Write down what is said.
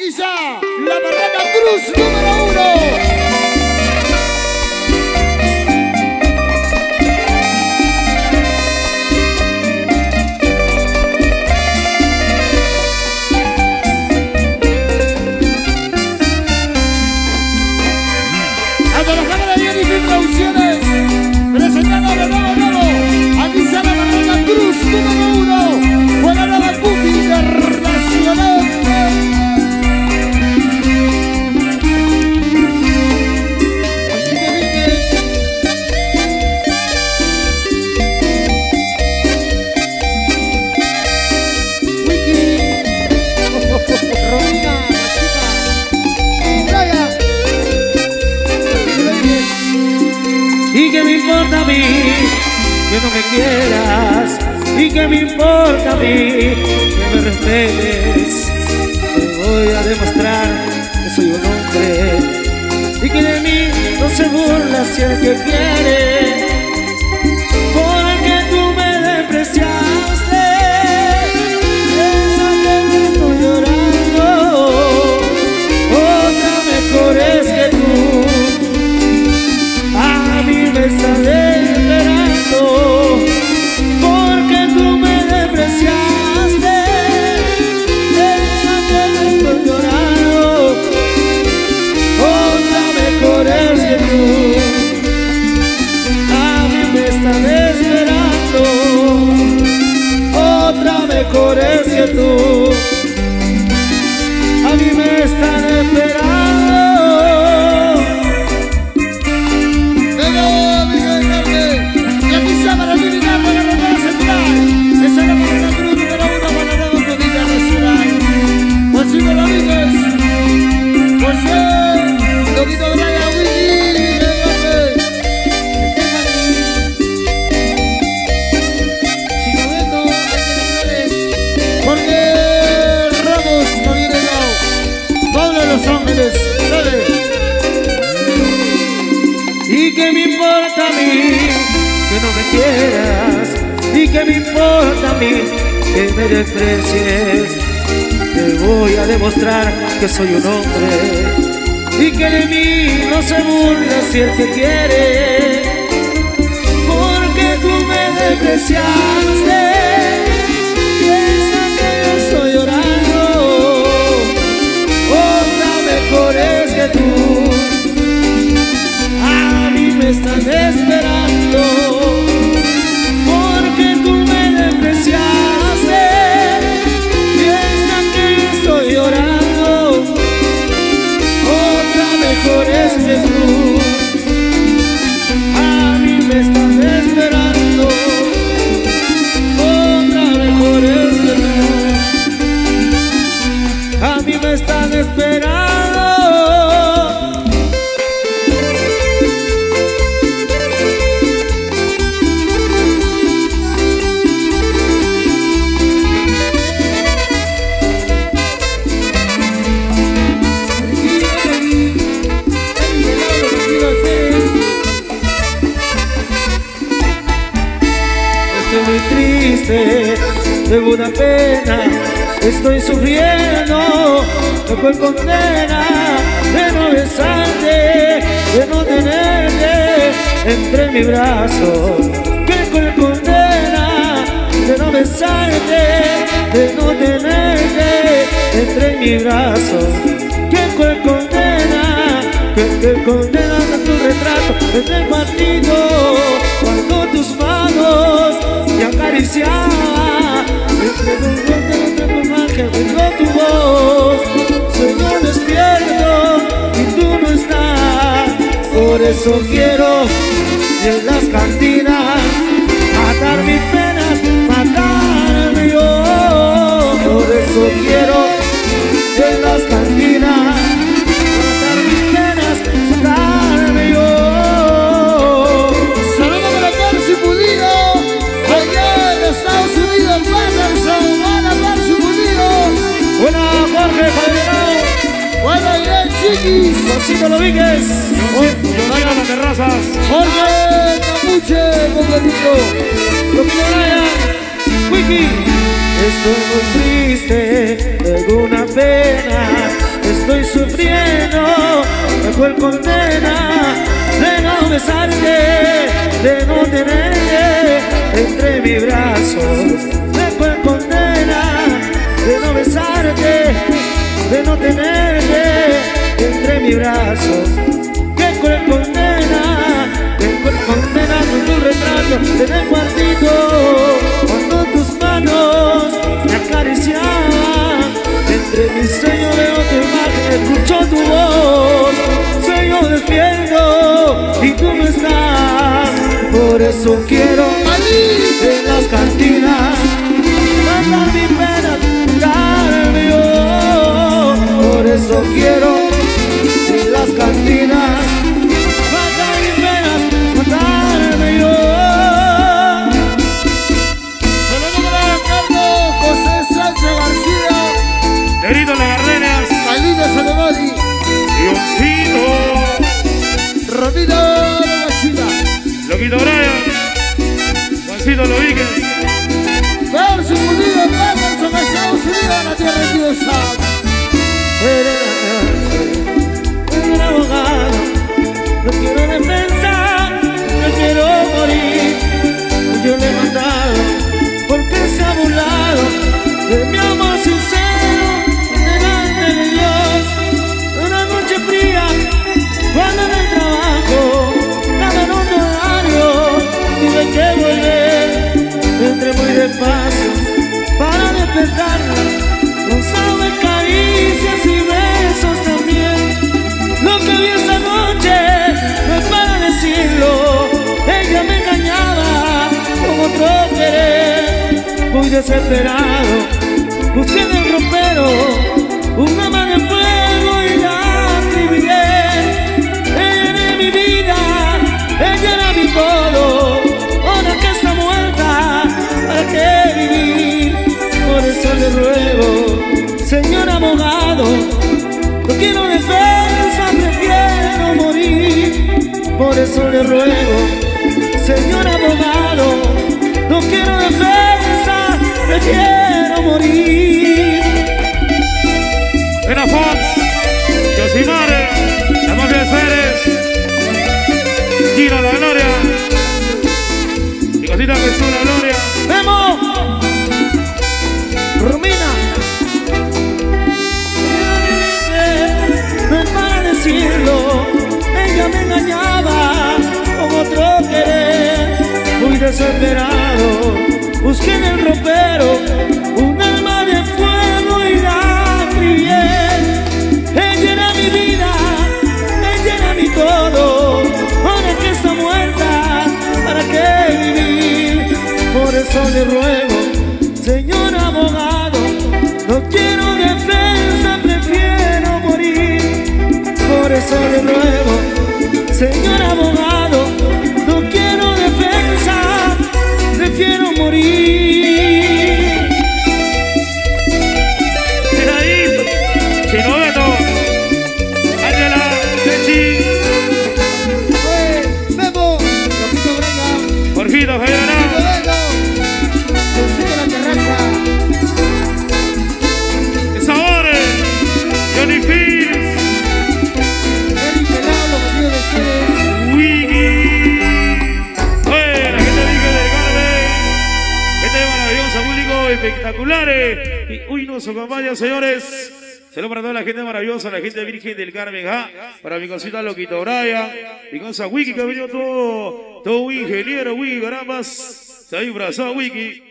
Aquí está la Barraca Cruz número uno. ¿Y qué me importa a mí que no me quieras? ¿Y qué me importa a mí que me respetes? Te voy a demostrar que soy un hombre y que de mí no se burla si el que quiere. Están esperando Venga, Miguel Hernández. Y aquí está para eliminar la carretera central. Esa es la Barraca Cruz número uno para la Cumbia Internacional. Juancito Rodríguez. José. Mí que no me quieras? ¿Y qué me importa a mí que me desprecies? Te voy a demostrar que soy un hombre y que de mí no se burla si el que quiere. Porque tú me despreciaste, pena, estoy sufriendo, fue condena de no besarte, de no tenerte entre mi brazo. Que fue condena de no besarte, de no tenerte entre mi brazo. Que fue condena, que condena a tu retrato en el partido eso quiero en las cantinas matar mis penas, matarme yo por eso quiero Wiki. Estoy muy triste, tengo una pena. Estoy sufriendo, la cual condena de no besarte, de no tenerte. Entre mis brazos, la cual condena de no besarte, de no tenerte. Entre mis brazos, en el cuartito, cuando tus manos me acariciaban, entre mis sueños veo tu imagen, escucho tu voz, sueño despierto y tú no estás, por eso quiero en las cantinas matar mi pena, darme yo, por eso quiero la tierra de Dios. Muy desesperado, busqué en el ropero una mano de fuego y la atribuiré. Ella era mi vida, ella era mi todo. Ahora que está muerta, ¿para qué vivir? Por eso le ruego, señor abogado, no quiero defensa, prefiero morir. Por eso le ruego, señor abogado, no quiero defensa, prefiero morir. Buena Fox. Yosimare. La mafia Ceres. Gino La Gloria. Y cosita Jesús La Gloria. ¡Memo! ¡Romina! No es para decirlo, ella me engañaba con otro querer. Muy desesperado, busqué en el ropero le ruego, señor abogado, no quiero defensa, prefiero morir. Tiradito. Chino Beto. Ángela. Techi. Loquito Brega, Jorgito espectaculares. Y uy, nos acompaña, señores. Saludos para toda la gente maravillosa, la gente Virgen del Carmen, ¿ah? Para mi cosita Loquito Brian, mi cosa Wiki, que ha todo, todo un ingeniero, Wiki, carambas. Se ha disfrazado Wiki.